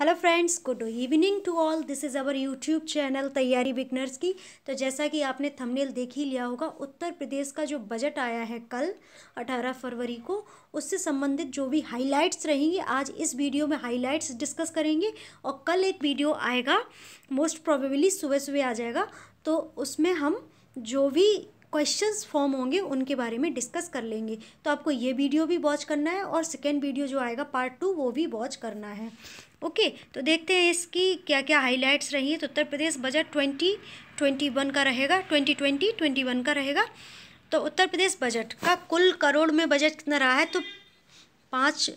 Hello friends good evening to all this is our YouTube channel तैयारी beginners की। तो जैसा कि आपने थंबनेल देख ही लिया होगा, उत्तर प्रदेश का जो बजट आया है कल 18 फरवरी को, उससे संबंधित जो भी हाइलाइट्स रहेंगी, आज इस वीडियो में हाइलाइट्स डिस्कस करेंगे और कल एक वीडियो आएगा मोस्ट प्रोबेबली सुबह सुबह आ जाएगा। तो उसमें हम जो भी क्वेश्चंस फॉर्म होंगे, उनके बारे में डिस्कस कर लेंगे। तो आपको ये वीडियो भी वॉच करना है और सेकेंड वीडियो जो आएगा पार्ट टू वो भी वॉच करना है। ओके तो देखते हैं इसकी क्या क्या हाइलाइट्स रही हैं। तो Uttar Pradesh budget twenty twenty one का रहेगा ट्वेंटी ट्वेंटी ट्वेंटी वन का रहेगा। तो उत्तर प्रदेश बजट का कुल करोड़ में बजट कितना रहा है? तो पाँच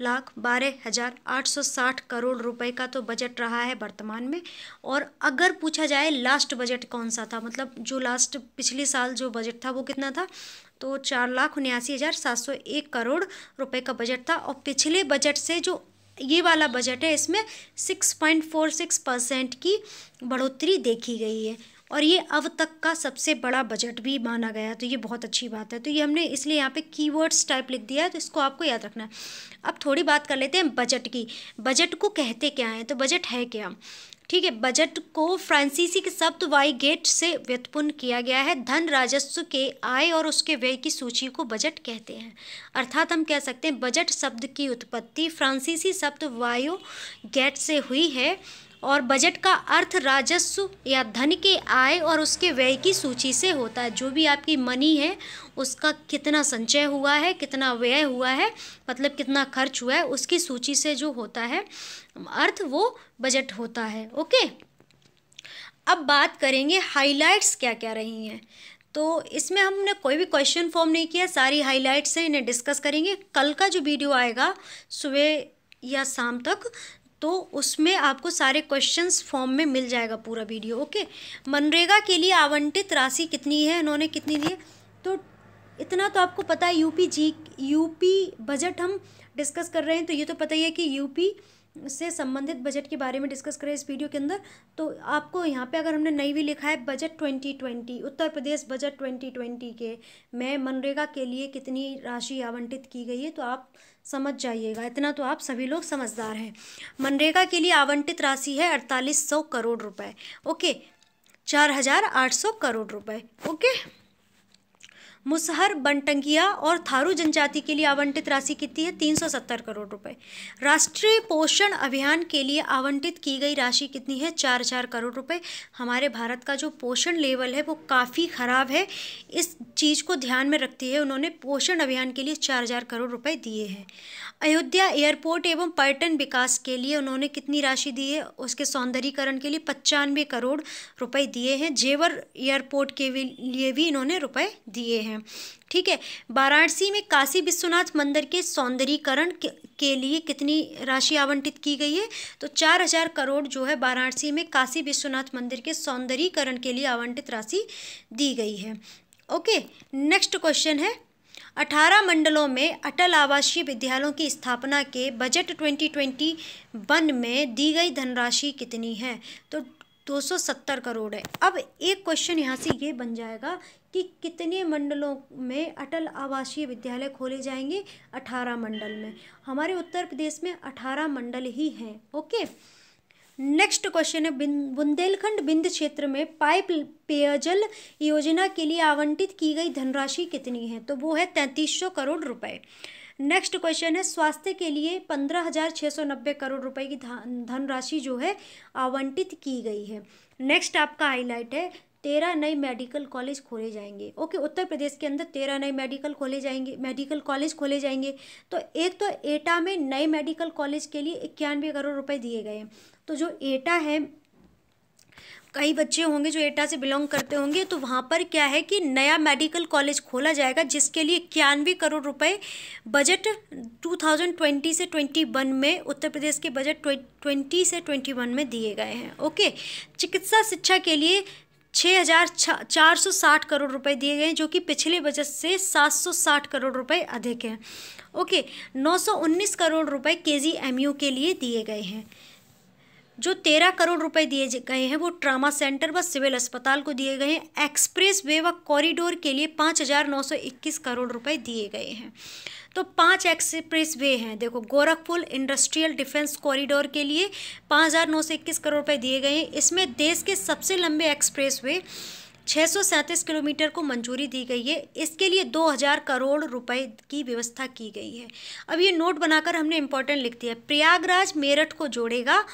लाख बारह हज़ार आठ सौ साठ करोड़ रुपए का तो बजट रहा है वर्तमान में। और अगर पूछा जाए लास्ट बजट कौन सा था? मतलब जो लास्ट पिछले साल जो बजट था, वो कितना था? तो चार लाख उन्यासी हज़ार सात सौ एक करोड़ रुपए का बजट था। और पिछले बजट से जो ये वाला बजट है, इसमें six point four six percent की बढ़ोतरी देखी गई है। और ये अब तक का सबसे बड़ा बजट भी माना गया तो ये बहुत अच्छी बात है। तो ये हमने इसलिए यहाँ पे कीवर्ड्स टाइप लिख दिया है तो इसको आपको याद रखना है। अब थोड़ी बात कर लेते हैं बजट की। बजट को कहते क्या हैं? तो बजट है क्या? ठीक है, बजट को फ्रांसीसी के शब्द वाई गेट से व्युत्पन्न किया गया है। धन राजस्व के आय और उसके व्यय की सूची को बजट कहते हैं। अर्थात हम कह सकते हैं, बजट शब्द की उत्पत्ति फ्रांसीसी शब्द वायु गेट से हुई है और बजट का अर्थ राजस्व या धन के आय और उसके व्यय की सूची से होता है। जो भी आपकी मनी है उसका कितना संचय हुआ है, कितना व्यय हुआ है मतलब कितना खर्च हुआ है, उसकी सूची से जो होता है, अर्थ वो बजट होता है ओके अब बात करेंगे हाइलाइट्स क्या क्या रही हैं। तो इसमें हमने कोई भी क्वेश्चन फॉर्म नहीं किया, सारी हाइलाइट्स हैं, इन्हें डिस्कस करेंगे। कल का जो वीडियो आएगा, सुबह या शाम तक तो उसमें आपको सारे क्वेश्चंस फॉर्म में मिल जाएगा पूरा वीडियो ओके मनरेगा के लिए आवंटित राशि कितनी है इन्होंने कितनी दी है? तो इतना तो आपको पता है, यूपी जी, यूपी बजट हम डिस्कस कर रहे हैं तो ये तो पता ही है कि यूपी से संबंधित बजट के बारे में डिस्कस करें इस वीडियो के अंदर। तो आपको यहाँ पे अगर हमने नई भी लिखा है, budget twenty twenty, Uttar Pradesh budget twenty twenty के, में मनरेगा के लिए कितनी राशि आवंटित की गई है तो आप समझ जाइएगा। इतना तो आप सभी लोग समझदार हैं। मनरेगा के लिए आवंटित राशि है अड़तालीस करोड़ रुपए, ओके? चार हज़ार आठ सौ करोड़ रुपये ओके? मुसहर, बनटंगिया और थारू जनजाति के लिए आवंटित राशि कितनी है? तीन सौ सत्तर करोड़ रुपए। राष्ट्रीय पोषण अभियान के लिए आवंटित की गई राशि कितनी है? चार चार करोड़ रुपए। हमारे भारत का जो पोषण लेवल है, वो काफ़ी ख़राब है। इस चीज़ को ध्यान में रखते हुए उन्होंने पोषण अभियान के लिए चार हज़ार करोड़ रुपए दिए हैं। अयोध्या एयरपोर्ट एवं पर्यटन विकास के लिए उन्होंने कितनी राशि दी है? उसके सौंदर्यीकरण के लिए पचानवे करोड़ रुपए दिए हैं। जेवर एयरपोर्ट के लिए भी इन्होंने रुपए दिए हैं। हैं। ठीक है वाराणसी में काशी विश्वनाथ मंदिर के सौंदर्यीकरण के, लिए कितनी राशि आवंटित की गई है? तो चार हज़ार करोड़ जो है वाराणसी में काशी विश्वनाथ मंदिर के सौंदर्यीकरण के लिए आवंटित राशि दी गई है। ओके नेक्स्ट क्वेश्चन है। अठारह मंडलों में अटल आवासीय विद्यालयों की स्थापना के बजट 2021 में दी गई धनराशि कितनी है? तो 270 करोड़ है। अब एक क्वेश्चन यहाँ से ये बन जाएगा कि कितने मंडलों में अटल आवासीय विद्यालय खोले जाएँगे? अठारह मंडल में। हमारे उत्तर प्रदेश में अठारह मंडल ही हैं, ओके? नेक्स्ट क्वेश्चन है बुंदेलखंड बिंद क्षेत्र में पाइप पेयजल योजना के लिए आवंटित की गई धनराशि कितनी है? तो वो है तैंतीस सौ करोड़ रुपए। नेक्स्ट क्वेश्चन है, स्वास्थ्य के लिए पंद्रह हज़ार छः सौ नब्बे करोड़ रुपए की धनराशि जो है, आवंटित की गई है। नेक्स्ट आपका हाईलाइट है तेरह नए मेडिकल कॉलेज खोले जाएँगे। ओके उत्तर प्रदेश के अंदर तेरह नए मेडिकल खोले जाएँगे मेडिकल कॉलेज खोले जाएँगे। तो एक तो एटा में नए मेडिकल कॉलेज के लिए इक्यानवे करोड़ रुपए दिए गए हैं। तो जो एटा है, कई बच्चे होंगे जो एटा से बिलोंग करते होंगे तो वहाँ पर क्या है कि नया मेडिकल कॉलेज खोला जाएगा, जिसके लिए इक्यानवे करोड़ रुपए बजट 2020 से 21 में, उत्तर प्रदेश के बजट 20 से 21 में दिए गए हैं। ओके चिकित्सा शिक्षा के लिए छः हज़ार चार सौ साठ करोड़ रुपए दिए गए हैं, जो कि पिछले बजट से सात सौ साठ करोड़ रुपए अधिक हैं। ओके, नौ सौ उन्नीस करोड़ रुपए के जी एम यू के लिए दिए गए हैं। जो तेरह करोड़ रुपए दिए गए हैं, वो ट्रामा सेंटर व सिविल अस्पताल को दिए गए हैं। एक्सप्रेस वे व कॉरिडोर के लिए पाँच हज़ार नौ सौ इक्कीस करोड़ रुपए दिए गए हैं। तो पाँच एक्सप्रेस वे हैं। देखो, गोरखपुर इंडस्ट्रियल डिफेंस कॉरिडोर के लिए पाँच हज़ार नौ सौ इक्कीस करोड़ रुपए दिए गए हैं। इसमें देश के सबसे लंबे एक्सप्रेस वे छः सौ सैंतीस किलोमीटर को मंजूरी दी गई है। इसके लिए 2000 करोड़ रुपए की व्यवस्था की गई है। अब ये नोट बनाकर हमने इम्पोर्टेंट लिख दिया प्रयागराज मेरठ को जोड़ेगा।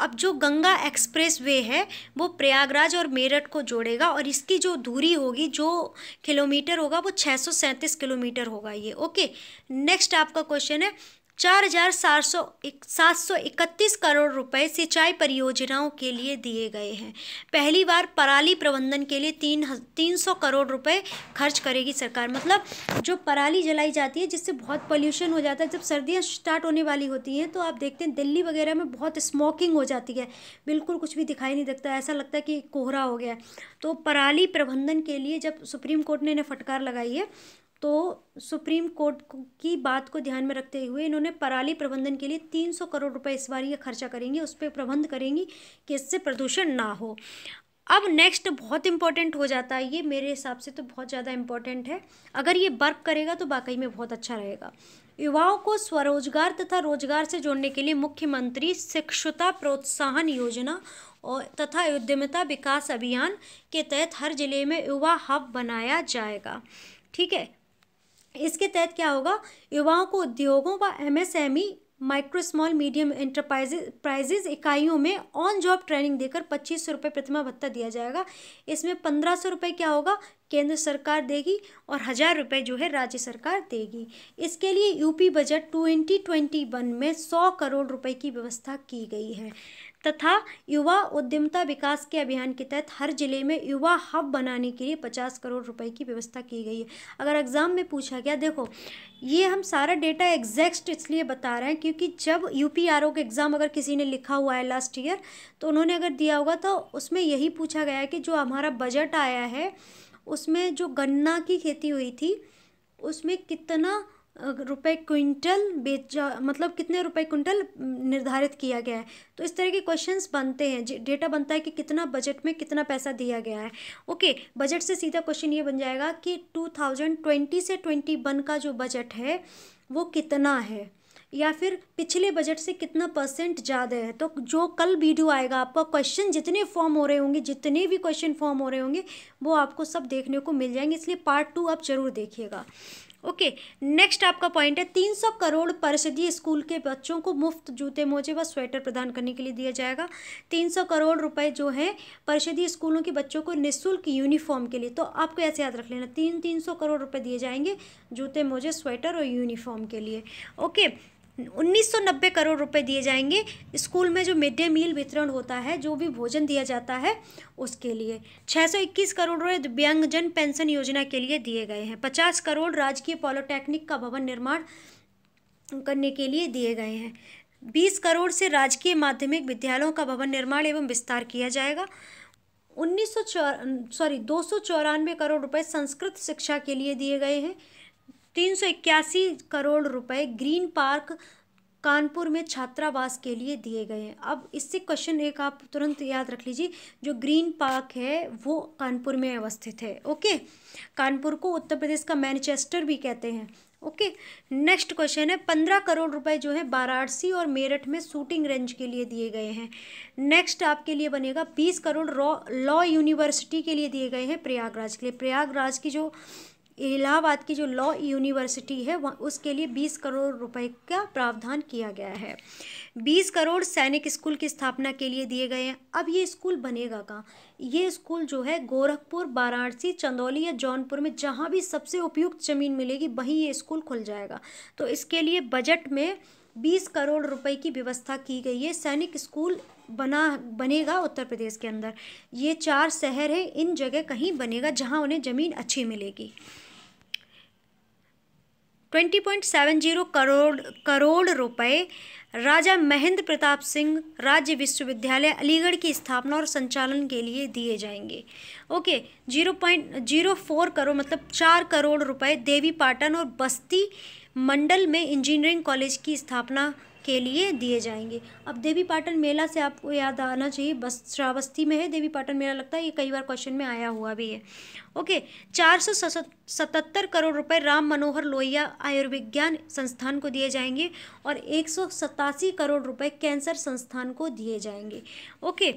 अब जो गंगा एक्सप्रेस वे है, वो प्रयागराज और मेरठ को जोड़ेगा और इसकी जो दूरी होगी, जो किलोमीटर होगा, वो छः सौ सैंतीस किलोमीटर होगा ये। ओके, नेक्स्ट आपका क्वेश्चन है चार हज़ार सात सौ सात सौ इकतीस करोड़ रुपए सिंचाई परियोजनाओं के लिए दिए गए हैं। पहली बार पराली प्रबंधन के लिए तीन तीन सौ करोड़ रुपए खर्च करेगी सरकार। मतलब जो पराली जलाई जाती है, जिससे बहुत पोल्यूशन हो जाता है, जब सर्दियाँ स्टार्ट होने वाली होती हैं तो आप देखते हैं दिल्ली वगैरह में बहुत स्मोकिंग हो जाती है। बिल्कुल कुछ भी दिखाई नहीं देता ऐसा लगता है कि कोहरा हो गया तो पराली प्रबंधन के लिए जब सुप्रीम कोर्ट ने इन्हें फटकार लगाई है तो सुप्रीम कोर्ट की बात को ध्यान में रखते हुए इन्होंने पराली प्रबंधन के लिए तीन सौ करोड़ रुपए इस बार ये खर्चा करेंगे, उस पर प्रबंध करेंगी कि इससे प्रदूषण ना हो। अब नेक्स्ट बहुत इंपॉर्टेंट हो जाता है, ये मेरे हिसाब से तो बहुत ज़्यादा इंपॉर्टेंट है। अगर ये वर्क करेगा तो वाकई में बहुत अच्छा रहेगा। युवाओं को स्वरोजगार तथा रोज़गार से जोड़ने के लिए मुख्यमंत्री शिक्षुता प्रोत्साहन योजना और तथा उद्यमिता विकास अभियान के तहत हर ज़िले में युवा हब बनाया जाएगा। ठीक है इसके तहत क्या होगा? युवाओं को उद्योगों व MSME micro small medium enterprises इकाइयों में ऑन जॉब ट्रेनिंग देकर पच्चीस सौ रुपये प्रतिमा भत्ता दिया जाएगा। इसमें पंद्रह सौ रुपये क्या होगा? केंद्र सरकार देगी और हज़ार रुपये जो है राज्य सरकार देगी। इसके लिए UP budget twenty twenty one में सौ करोड़ रुपए की व्यवस्था की गई है। तथा युवा उद्यमता विकास के अभियान के तहत हर ज़िले में युवा हब बनाने के लिए पचास करोड़ रुपए की व्यवस्था की गई है। अगर एग्ज़ाम में पूछा गया, देखो, ये हम सारा डेटा एग्जैक्ट इसलिए बता रहे हैं क्योंकि जब यू पी आर ओ का एग्ज़ाम अगर किसी ने लिखा हुआ है लास्ट ईयर तो उन्होंने अगर दिया होगा तो उसमें यही पूछा गया है कि जो हमारा बजट आया है, उसमें जो गन्ना की खेती हुई थी, उसमें कितना रुपए क्विंटल बेचा मतलब कितने रुपए क्विंटल निर्धारित किया गया है? तो इस तरह के क्वेश्चंस बनते हैं। डेटा बनता है कि कितना बजट में कितना पैसा दिया गया है। ओके बजट से सीधा क्वेश्चन ये बन जाएगा कि टू थाउज़ेंड ट्वेंटी से ट्वेंटी वन का जो बजट है, वो कितना है? या फिर पिछले बजट से कितना परसेंट ज़्यादा है? तो जो कल वीडियो आएगा, आपका क्वेश्चन जितने फॉर्म हो रहे होंगे, जितने भी क्वेश्चन फॉर्म हो रहे होंगे, वो आपको सब देखने को मिल जाएँगे। इसलिए पार्ट टू आप ज़रूर देखिएगा। ओके नेक्स्ट आपका पॉइंट है, तीन सौ करोड़ परिषदीय स्कूल के बच्चों को मुफ़्त जूते, मोजे व स्वेटर प्रदान करने के लिए दिया जाएगा। तीन सौ करोड़ रुपए जो है, परिषदीय स्कूलों के बच्चों को निःशुल्क यूनिफॉर्म के लिए। तो आपको ऐसे याद रख लेना, तीन तीन सौ करोड़ रुपए दिए जाएँगे जूते, मोजे स्वेटर और यूनिफॉर्म के लिए। ओके 1990 करोड़ रुपए दिए जाएँगे। स्कूल में जो मिड डे मील वितरण होता है, जो भी भोजन दिया जाता है, उसके लिए 621 करोड़ रुपए दिव्यांगजन पेंशन योजना के लिए दिए गए हैं। 50 करोड़ राजकीय पॉलिटेक्निक का भवन निर्माण करने के लिए दिए गए हैं। 20 करोड़ से राजकीय माध्यमिक विद्यालयों का भवन निर्माण एवं विस्तार किया जाएगा। उन्नीस सॉरी, दो सौ चौरानवे करोड़ रुपए संस्कृत शिक्षा के लिए दिए गए हैं। तीन सौ इक्यासी करोड़ रुपए ग्रीन पार्क कानपुर में छात्रावास के लिए दिए गए हैं। अब इससे क्वेश्चन एक आप तुरंत याद रख लीजिए, जो ग्रीन पार्क है, वो कानपुर में अवस्थित है। ओके? कानपुर को उत्तर प्रदेश का मैनचेस्टर भी कहते हैं। ओके? नेक्स्ट क्वेश्चन है, पंद्रह करोड़ रुपए जो है, वाराणसी और मेरठ में शूटिंग रेंज के लिए दिए गए हैं। नेक्स्ट आपके लिए बनेगा, बीस करोड़ लॉ यूनिवर्सिटी के लिए दिए गए हैं प्रयागराज के लिए। प्रयागराज की जो इलाहाबाद की जो लॉ यूनिवर्सिटी है, वह उसके लिए बीस करोड़ रुपए का प्रावधान किया गया है। बीस करोड़ सैनिक स्कूल की स्थापना के लिए दिए गए हैं। अब ये स्कूल बनेगा कहाँ? ये स्कूल जो है गोरखपुर, वाराणसी, चंदौली या जौनपुर में जहाँ भी सबसे उपयुक्त ज़मीन मिलेगी, वहीं ये स्कूल खुल जाएगा। तो इसके लिए बजट में बीस करोड़ रुपए की व्यवस्था की गई है। सैनिक स्कूल बना, बनेगा उत्तर प्रदेश के अंदर। ये चार शहर हैं, इन जगह कहीं बनेगा जहाँ उन्हें ज़मीन अच्छी मिलेगी। Twenty point seven zero crore crore रुपए राजा महेंद्र प्रताप सिंह राज्य विश्वविद्यालय अलीगढ़ की स्थापना और संचालन के लिए दिए जाएँगे। Okay, zero point, zero four crore मतलब चार करोड़ रुपए देवी पाटन और बस्ती मंडल में इंजीनियरिंग कॉलेज की स्थापना के लिए दिए जाएँगे। अब देवी पाटन मेला से आपको याद आना चाहिए, बस श्रावस्ती में है देवी पाटन मेला, लगता है ये कई बार क्वेश्चन में आया हुआ भी है। ओके, चार सौ सतहत्तर करोड़ रुपए राम मनोहर लोहिया आयुर्विज्ञान संस्थान को दिए जाएँगे और एक सौ सतासी करोड़ रुपए कैंसर संस्थान को दिए जाएँगे। ओके,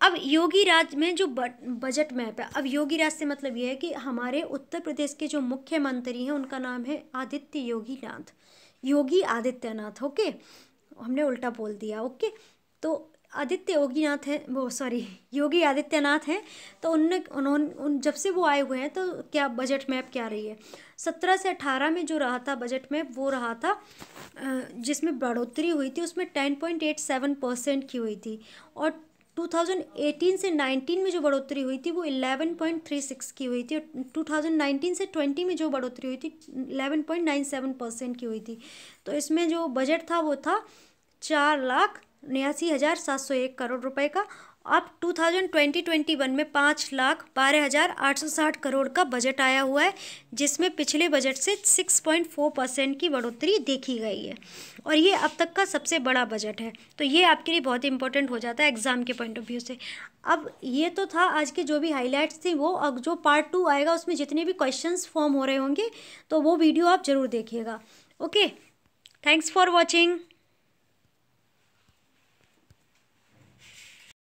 अब योगी राज में जो बजट मैप है, अब योगी राज से मतलब ये है कि हमारे उत्तर प्रदेश के जो मुख्यमंत्री हैं, उनका नाम है आदित्य योगी नाथ योगी आदित्यनाथ, ओके? हमने उल्टा बोल दिया, ओके? तो आदित्य योगीनाथ हैं, वो सॉरी योगी आदित्यनाथ हैं तो उनने, उन्होंने, उन, जब से वो आए हुए हैं तो क्या बजट मैप क्या रही है? सत्रह से अठारह में जो रहा था बजट मैप वो रहा था जिसमें बढ़ोतरी हुई थी, उसमें ten point eight seven percent की हुई थी, और 2018 से 19 में जो बढ़ोतरी हुई थी, वो 11.36 की हुई थी और 2019 से 20 में जो बढ़ोतरी हुई थी 11.97 परसेंट की हुई थी। तो इसमें जो बजट था, वो था चार लाख उन्यासी हज़ार सात सौ एक करोड़ रुपए का अब two thousand twenty twenty one में पाँच लाख बारह हज़ार आठ सौ साठ करोड़ का बजट आया हुआ है, जिसमें पिछले बजट से सिक्स पॉइंट फोर परसेंट की बढ़ोतरी देखी गई है। और ये अब तक का सबसे बड़ा बजट है। तो ये आपके लिए बहुत इंपॉर्टेंट हो जाता है एग्ज़ाम के पॉइंट ऑफ़ व्यू से। अब ये तो था आज के जो भी हाईलाइट्स थी, वो अब जो पार्ट टू आएगा, उसमें जितने भी क्वेश्चन फॉर्म हो रहे होंगे तो वो वीडियो आप ज़रूर देखिएगा। Okay thanks for watching